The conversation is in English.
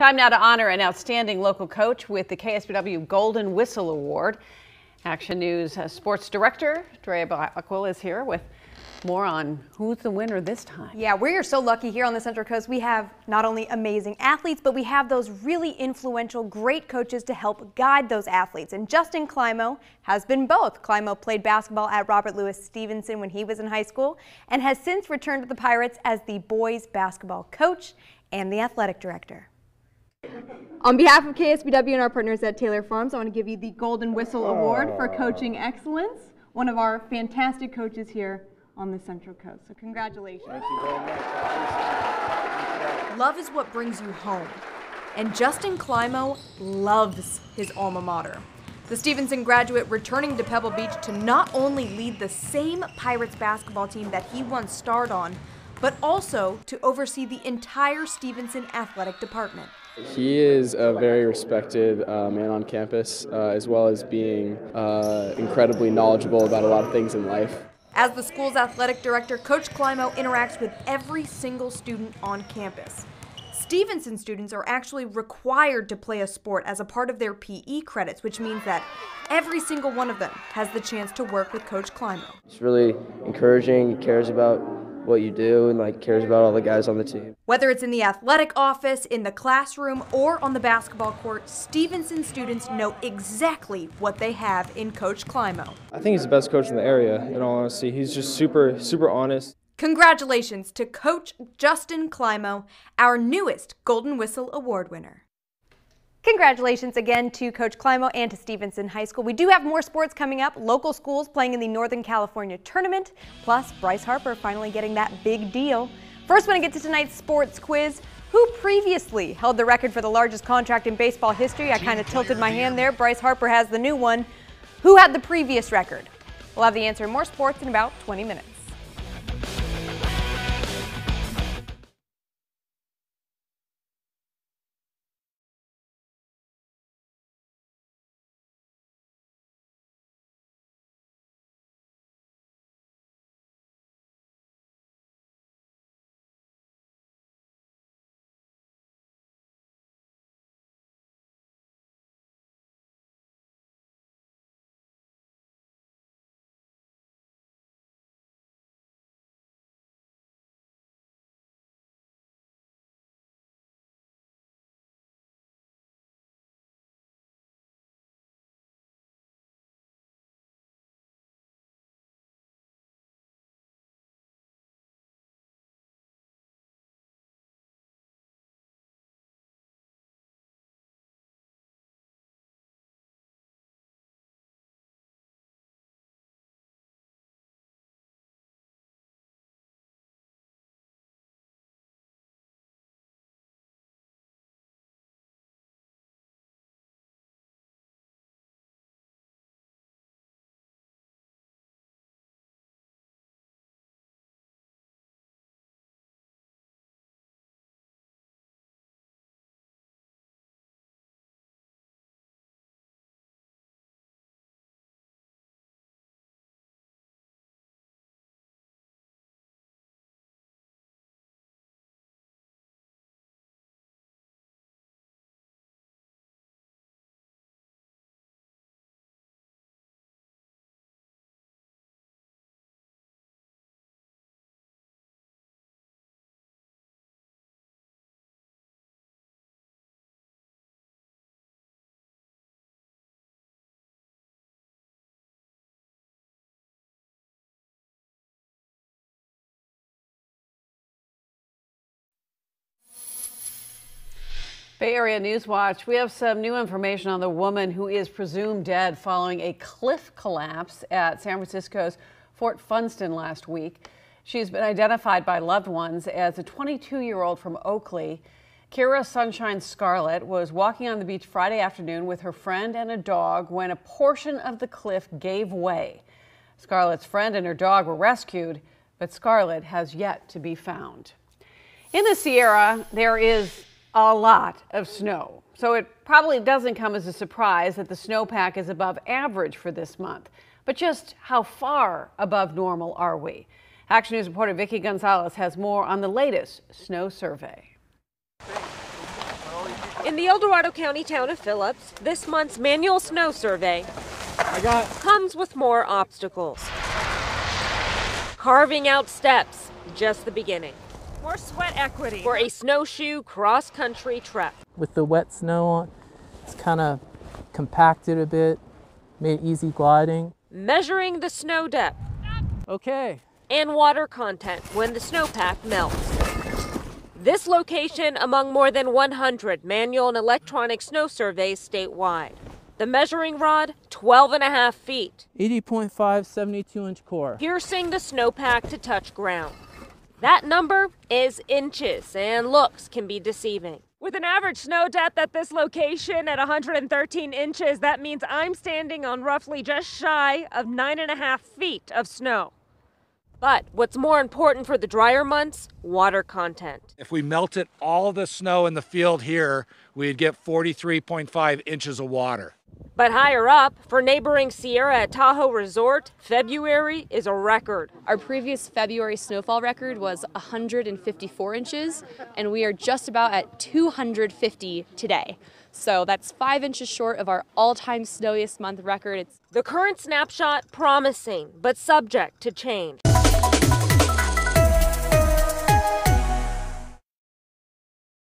Time now to honor an outstanding local coach with the KSBW Golden Whistle Award. Action News uh, sports director Drea Blackwell is here with more on who's the winner this time. Yeah, we're so lucky here on the Central Coast. We have not only amazing athletes, but we have those really influential, great coaches to help guide those athletes. And Justin Clymo has been both. Clymo played basketball at Robert Louis Stevenson when he was in high school and has since returned to the Pirates as the boys basketball coach and the athletic director. On behalf of KSBW and our partners at Taylor Farms, I want to give you the Golden Whistle Award for oh. Coaching Excellence, one of our fantastic coaches here on the Central Coast. So congratulations. Thank you very much. Love is what brings you home. And Justin Clymo loves his alma mater. The Stevenson graduate returning to Pebble Beach to not only lead the same Pirates basketball team that he once starred on, but also to oversee the entire Stevenson athletic department. He is a very respected uh, man on campus, uh, as well as being uh, incredibly knowledgeable about a lot of things in life. As the school's athletic director, Coach Clymo interacts with every single student on campus. Stevenson students are actually required to play a sport as a part of their PE credits, which means that every single one of them has the chance to work with Coach Clymo. It's really encouraging, he cares about what you do and like cares about all the guys on the team. Whether it's in the athletic office, in the classroom, or on the basketball court, Stevenson students know exactly what they have in Coach Clymo. I think he's the best coach in the area, in all honesty. He's just super, super honest. Congratulations to Coach Justin Clymo, our newest Golden Whistle Award winner. Congratulations again to Coach Clymo and to Stevenson High School. We do have more sports coming up. Local schools playing in the Northern California Tournament, plus Bryce Harper finally getting that big deal. First, when I get to tonight's sports quiz. Who previously held the record for the largest contract in baseball history? I kind of tilted my hand there. Bryce Harper has the new one. Who had the previous record? We'll have the answer in more sports in about 20 minutes. Bay Area News Watch, we have some new information on the woman who is presumed dead following a cliff collapse at San Francisco's Fort Funston last week. She's been identified by loved ones as a 22 year old from Oakley. Kira Sunshine Scarlett was walking on the beach Friday afternoon with her friend and a dog when a portion of the cliff gave way. Scarlett's friend and her dog were rescued, but Scarlett has yet to be found. In the Sierra, there is a lot of snow. So it probably doesn't come as a surprise that the snowpack is above average for this month. But just how far above normal are we? Action News reporter Vicki Gonzalez has more on the latest snow survey. In the El Dorado County town of Phillips, this month's manual snow survey comes with more obstacles. Carving out steps, just the beginning. More sweat equity for a snowshoe cross country trek. with the wet snow on. It's kind of compacted a bit, made easy gliding. Measuring the snow depth Okay, and water content when the snowpack melts. This location among more than 100 manual and electronic snow surveys statewide. The measuring rod, 12 and a half feet, 80.5 72 inch core. piercing the snowpack to touch ground. That number is inches, and looks can be deceiving. With an average snow depth at this location at 113 inches, that means I'm standing on roughly just shy of nine and a half feet of snow. But what's more important for the drier months? Water content. If we melted all the snow in the field here, we'd get 43.5 inches of water. But higher up, for neighboring Sierra at Tahoe Resort, February is a record. Our previous February snowfall record was 154 inches, and we are just about at 250 today. So that's five inches short of our all time snowiest month record. It's The current snapshot promising, but subject to change.